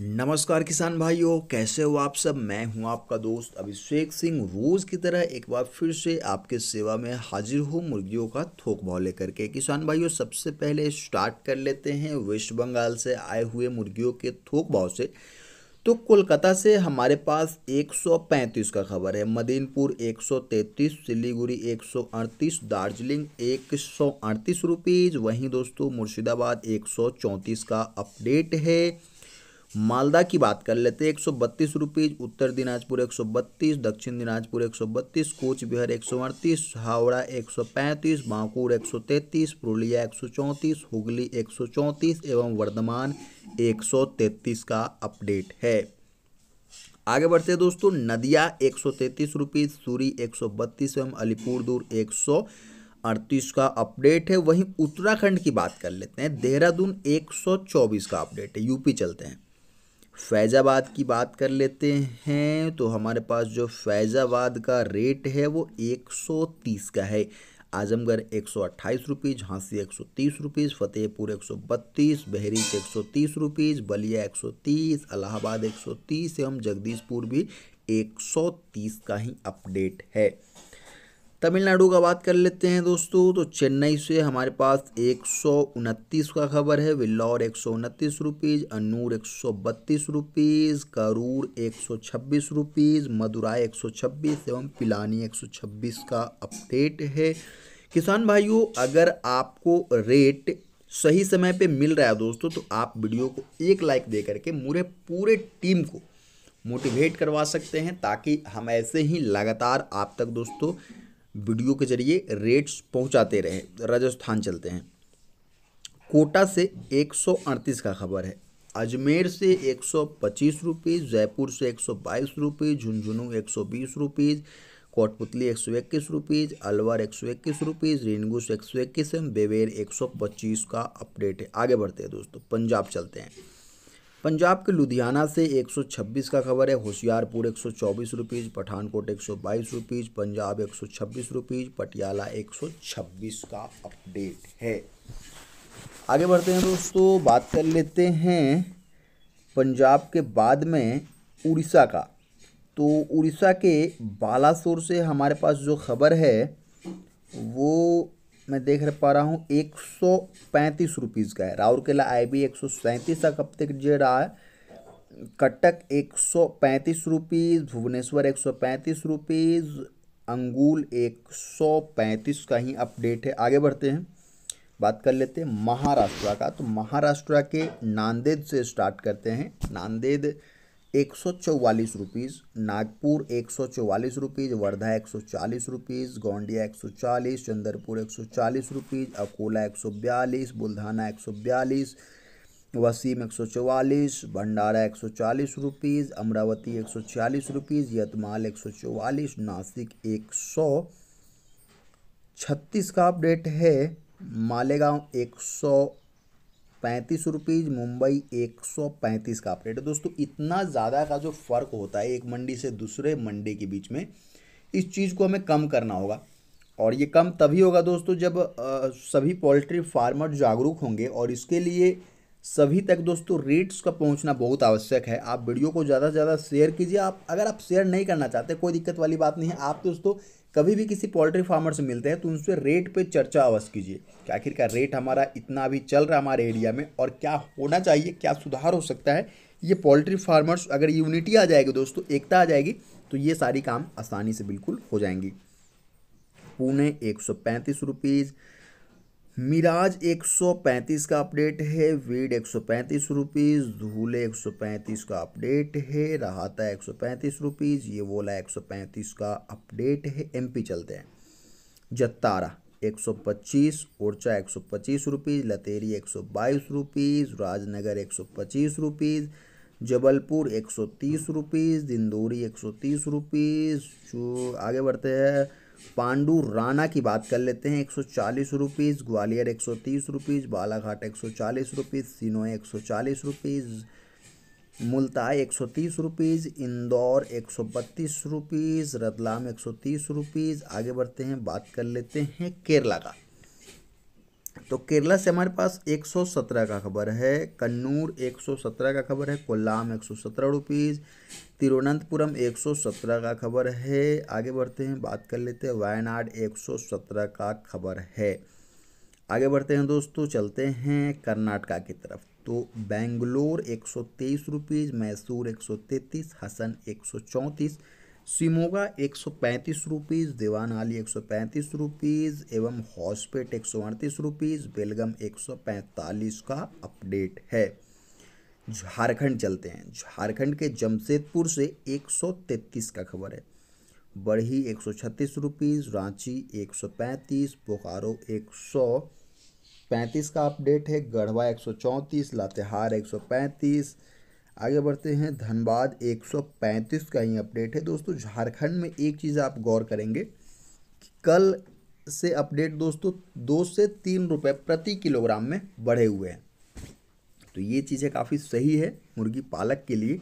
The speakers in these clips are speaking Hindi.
नमस्कार किसान भाइयों, कैसे हो आप सब? मैं हूँ आपका दोस्त अभिषेक सिंह। रोज की तरह एक बार फिर से आपके सेवा में हाजिर हूँ मुर्गियों का थोक भाव लेकर के। किसान भाइयों, सबसे पहले स्टार्ट कर लेते हैं वेस्ट बंगाल से आए हुए मुर्गियों के थोक भाव से। तो कोलकाता से हमारे पास 135 का खबर है। मदीनपुर 133 सिलीगुड़ी 138 दार्जिलिंग एक सौ वहीं दोस्तों, मुर्शिदाबाद 134 का अपडेट है। मालदा की बात कर लेते हैं एक सौ बत्तीस रुपीज़ उत्तर दिनाजपुर एक सौ बत्तीस दक्षिण दिनाजपुर एक सौ बत्तीस कोच बिहार एक सौ अड़तीस हावड़ा एक सौ पैंतीस बांकुड़ एक सौ तैंतीस पुरुलिया एक सौ चौंतीस हुगली एक सौ चौंतीस एवं वर्धमान एक सौ तैंतीस का अपडेट है आगे बढ़ते हैं दोस्तों नदिया एक सौ तैंतीस रुपीज़ सूरी एक सौ बत्तीस एवं अलीपुरदूर एक सौ अड़तीस का अपडेट है वहीं उत्तराखंड की बात कर लेते हैं देहरादून एक सौ चौबीस का अपडेट है यूपी चलते हैं फैज़ाबाद की बात कर लेते हैं तो हमारे पास जो फैज़ाबाद का रेट है वो 130 का है। आजमगढ़ एक सौ अट्ठाईस रुपीज़ झांसी एक सौ तीस रुपीज़ फतेहपुर एक सौ बत्तीस, बहरीच एक सौ तीस रुपीज़ बलिया एक सौ तीस इलाहाबाद एक सौ तीस, एवं जगदीशपुर भी एक सौ तीस का ही अपडेट है। तमिलनाडु का बात कर लेते हैं दोस्तों तो चेन्नई से हमारे पास एक सौ उनतीस का खबर है, विल्लौर एक सौ उनतीस रुपीज़ अनूर एक सौ बत्तीस रुपीज़ करूर एक सौ छब्बीस रुपीज़ मदुराई एक सौ छब्बीस एवं पिलानी एक सौ छब्बीस का अपडेट है। किसान भाइयों, अगर आपको रेट सही समय पे मिल रहा है दोस्तों तो आप वीडियो को एक लाइक दे करके मुरे पूरे टीम को मोटिवेट करवा सकते हैं, ताकि हम ऐसे ही लगातार आप तक दोस्तों वीडियो के ज़रिए रेट्स पहुंचाते रहे, राजस्थान चलते हैं। कोटा से एक सौ अड़तीस का खबर है। अजमेर से एक सौ पच्चीस रुपीज़ जयपुर से एक सौ बाईस रुपीज़ झुंझुनू एक सौ बीस रुपीज़ कोटपुतली एक सौ इक्कीस रुपीज़ अलवर एक सौ इक्कीस रुपीज़ रेनगुस एक सौ इक्कीस, बेवेर एक सौ पच्चीस का अपडेट है। आगे बढ़ते हैं दोस्तों, पंजाब चलते हैं। पंजाब के लुधियाना से 126 का खबर है। होशियारपुर एक सौ चौबीस रुपीज़, पठानकोट एक सौ बाईस रुपीज़, पंजाब एक सौ छब्बीस रुपीज़, पटियाला एक सौ छब्बीस का अपडेट है। आगे बढ़ते हैं दोस्तों, बात कर लेते हैं पंजाब के बाद में उड़ीसा का। तो उड़ीसा के बालासोर से हमारे पास जो खबर है, वो मैं देख पा रहा हूँ, एक सौ पैंतीस रुपीज़ का है। राउरकेला आई बी एक सौ सैंतीस का कब तक जे रहा है? कटक एक सौ पैंतीस रुपीज़ भुवनेश्वर एक सौ पैंतीस रुपीज़ अंगूल एक सौ पैंतीस का ही अपडेट है। आगे बढ़ते हैं, बात कर लेते हैं महाराष्ट्र का। तो महाराष्ट्र के नांदेद से स्टार्ट करते हैं। नांदेद एक सौ चौवालीस रुपीज़ नागपुर एक सौ चौवालीस रुपीज़ वर्धा एक सौ चालीस रुपीज़ गोंडिया एक सौ चालीस चंद्रपुर एक सौ चालीस रुपीज़ अकोला एक सौ बयालीस बुल्धाना एक सौ बयालीस वसीम एक सौ चौवालीस भंडारा एक सौ चालीस रुपीज़ अमरावती एक सौ चालीस रुपीज़ यतमाल एक सौ चौवालीस नासिक एक सौ छत्तीस का अपडेट है मालेगांव एक सौ पैंतीस रुपीज़ मुंबई एक सौ पैंतीस का अपडेट है। दोस्तों इतना ज़्यादा का जो फ़र्क होता है एक मंडी से दूसरे मंडी के बीच में इस चीज़ को हमें कम करना होगा। और ये कम तभी होगा दोस्तों जब आ, सभी पोल्ट्री फार्मर जागरूक होंगे और इसके लिए सभी तक दोस्तों रेट्स का पहुँचना बहुत आवश्यक है। आप वीडियो को ज़्यादा से ज़्यादा शेयर कीजिए। आप, अगर आप शेयर नहीं करना चाहते, कोई दिक्कत वाली बात नहीं है। आप दोस्तों कभी भी किसी पोल्ट्री फार्मर से मिलते हैं तो उनसे रेट पे चर्चा अवश्य कीजिए कि आखिरकार रेट हमारा इतना अभी चल रहा है हमारे एरिया में और क्या होना चाहिए, क्या सुधार हो सकता है। ये पोल्ट्री फार्मर्स अगर यूनिटी आ जाएगी दोस्तों, एकता आ जाएगी तो ये सारी काम आसानी से बिल्कुल हो जाएँगी। पुणे एक सौ पैंतीस रुपीज़ मिराज एक सौ पैंतीस का अपडेट है वीड एक सौ पैंतीस रुपीज़ धूले एक सौ पैंतीस का अपडेट है रहाता एक सौ पैंतीस रुपीज़ ये वोला एक सौ पैंतीस का अपडेट है एमपी चलते हैं जत्तारा एक सौ पच्चीस ओरछा एक सौ पच्चीस रुपीज़ लतेरी एक सौ बाईस रुपीज़ राजनगर एक सौ पच्चीस रुपीज़ जबलपुर एक सौ तीस रुपीज़ दिंदोरी एक सौ तीस रुपीज़ आगे बढ़ते हैं पांडु राणा की बात कर लेते हैं। एक सौ चालीस रुपीज़ ग्वालियर एक सौ तीस रुपीज़ बालाघाट एक सौ चालीस रुपीज़ सिनोए एक सौ चालीस रुपीज़ मुल्ताई एक सौ तीस रुपीज़ इंदौर एक सौ बत्तीस रुपीज़ रतलाम एक सौ तीस रुपीज़ आगे बढ़ते हैं, बात कर लेते हैं केरला का। तो केरला से हमारे पास 117 का खबर है, कन्नूर 117 का खबर है कोल्लाम 117 रुपीज़ तिरुवनंतपुरम 117 का खबर है। आगे बढ़ते हैं, बात कर लेते हैं, वायनाड 117 का खबर है। आगे बढ़ते हैं दोस्तों, चलते हैं कर्नाटका की तरफ़। तो बेंगलोर एक सौ तेईस रुपीज़ मैसूर एक सौ तैंतीस, हसन एक सौ चौंतीस सिमोगा एक सौ पैंतीस रुपीज़ देवानाली एक सौ पैंतीस रुपीज़ एवं हॉस्पेट एक सौ अड़तीस रुपीज़ बेलगम एक सौ पैंतालीस का अपडेट है झारखंड चलते हैं झारखंड के जमशेदपुर से एक सौ तैंतीस का खबर है बढ़ी एक सौ छत्तीस रुपीज़ रांची एक सौ पैंतीस बोकारो एक सौ पैंतीस का अपडेट है गढ़वा एक सौ चौंतीस लातेहार एक सौ पैंतीस आगे बढ़ते हैं, धनबाद 135 का ही अपडेट है। दोस्तों, झारखंड में एक चीज़ आप गौर करेंगे कि कल से अपडेट दोस्तों दो से तीन रुपए प्रति किलोग्राम में बढ़े हुए हैं। तो ये चीज़ें काफ़ी सही है मुर्गी पालक के लिए।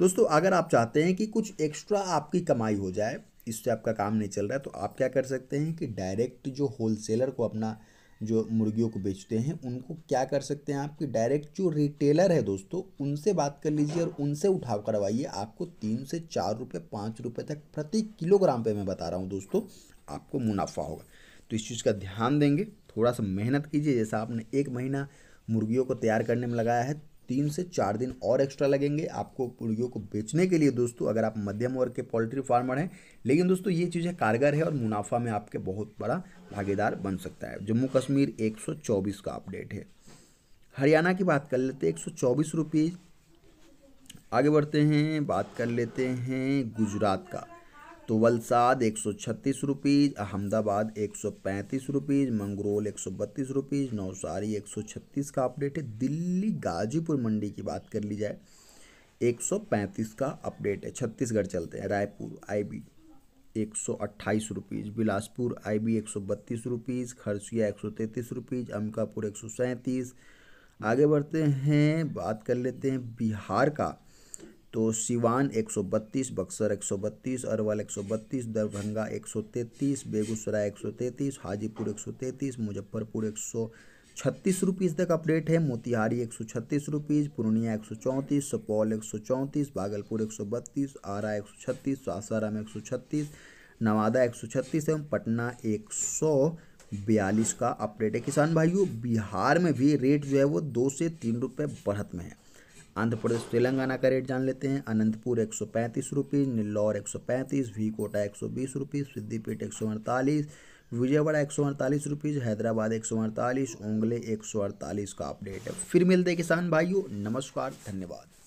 दोस्तों, अगर आप चाहते हैं कि कुछ एक्स्ट्रा आपकी कमाई हो जाए, इससे आपका काम नहीं चल रहा है तो आप क्या कर सकते हैं कि डायरेक्ट जो होलसेलर को अपना जो मुर्गियों को बेचते हैं, उनको क्या कर सकते हैं आपकी डायरेक्ट जो रिटेलर है दोस्तों, उनसे बात कर लीजिए और उनसे उठाव करवाइए। आपको तीन से चार रुपये पाँच रुपये तक प्रति किलोग्राम पे मैं बता रहा हूँ दोस्तों, आपको मुनाफा होगा। तो इस चीज़ का ध्यान देंगे, थोड़ा सा मेहनत कीजिए। जैसा आपने एक महीना मुर्गियों को तैयार करने में लगाया है तीन से चार दिन और एक्स्ट्रा लगेंगे आपको मुर्गियों को बेचने के लिए दोस्तों, अगर आप मध्यम वर्ग के पोल्ट्री फार्मर हैं। लेकिन दोस्तों, ये चीज़ें कारगर है और मुनाफा में आपके बहुत बड़ा भागीदार बन सकता है। जम्मू कश्मीर 124 का अपडेट है। हरियाणा की बात कर लेते हैं, एक सौ आगे बढ़ते हैं, बात कर लेते हैं गुजरात का। तो वलसाद एक सौ छत्तीस रुपीज़, अहमदाबाद एक सौ पैंतीस रुपीज़, मंगरोल एक सौ बत्तीस रुपीज़ नौसारी एक सौ छत्तीस का अपडेट है। दिल्ली गाजीपुर मंडी की बात कर ली जाए, एक सौ पैंतीस का अपडेट है। छत्तीसगढ़ चलते हैं, रायपुर आईबी एक सौ अट्ठाईस रुपीज़, बिलासपुर आईबी एक सौ बत्तीस रुपीज़, खरसिया एक सौ तैंतीस रुपीज़, अमकापुर एक सौ सैंतीस। आगे बढ़ते हैं, बात कर लेते हैं बिहार का। तो सिवान 132 बक्सर 132 अरवल 132 दरभंगा 133 बेगूसराय 133 हाजीपुर 133 मुजफ्फरपुर एक सौ छत्तीस रुपीज़ तक अपडेट है मोतिहारी एक सौ छत्तीस रुपीज़ पूर्णिया एक सौ चौंतीस सुपौल एक सौ चौंतीस भागलपुर एक सौ बत्तीस आरा एक सौ छत्तीस सासाराम एक सौ छत्तीस नवादा एक सौ छत्तीस एवं पटना एक सौ बयालीस का अपडेट है किसान भाइयों बिहार में भी रेट जो है वो दो से तीन रुपये बढ़त में है आंध्र प्रदेश, तेलंगाना का रेट जान लेते हैं। अनंतपुर एक सौ पैंतीस रुपीज़ निल्लौर एक सौ पैंतीस वी कोटा एक सौ बीस रुपीज़ सिद्दीपेट एक सौ अड़तालीस, विजयवाड़ा एक सौ अड़तालीस रुपीज़ हैदराबाद एक सौ अड़तालीस, ओंगले एक सौ अड़तालीस का अपडेट है। फिर मिलते किसान भाइयों, नमस्कार, धन्यवाद।